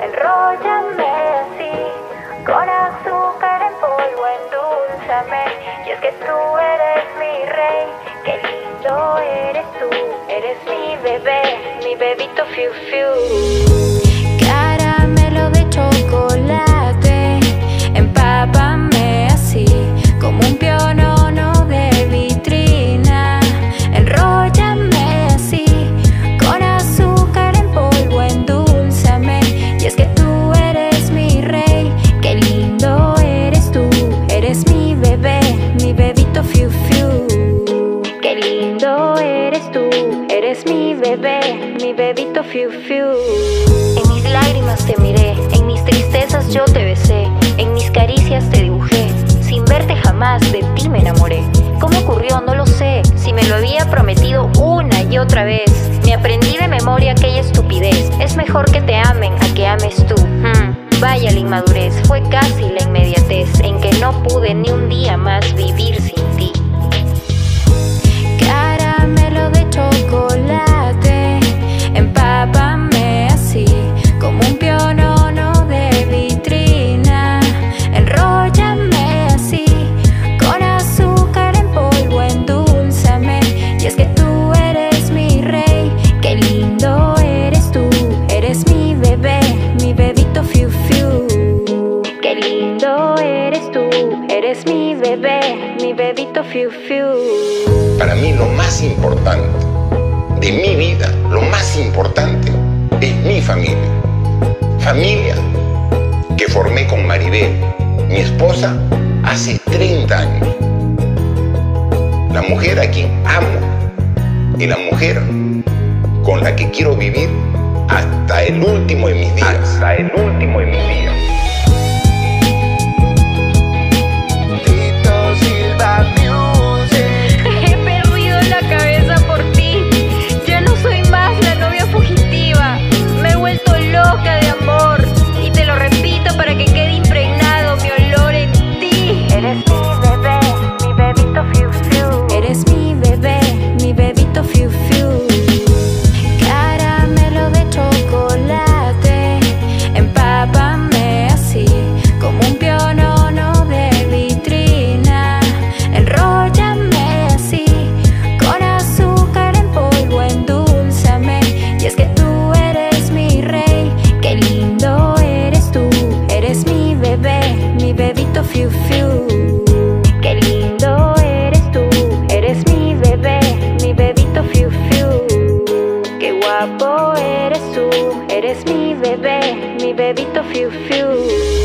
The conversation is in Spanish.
enróllame así, con azúcar en polvo, endulzame. Y es que tú eres mi rey, qué lindo eres tú, eres mi bebé, mi bebito fiu fiu. Eres mi bebé, mi bebito fiu fiu. En mis lágrimas te miré, en mis tristezas yo te besé, en mis caricias te dibujé. Sin verte jamás de ti me enamoré. ¿Cómo ocurrió? No lo sé. Si me lo había prometido una y otra vez. Me aprendí de memoria aquella estupidez. Es mejor que te amen a que ames tú. Hmm, Vaya la inmadurez, fue casi la inmediatez en que no pude ni un día más vivir fiu fiu. Para mí lo más importante de mi vida, lo más importante es mi familia. Familia que formé con Maribel, mi esposa, hace 30 años. La mujer a quien amo y la mujer con la que quiero vivir hasta el último de mis días. Hasta el último de mis días. You feel.